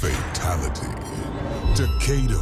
Fatality. Decatur.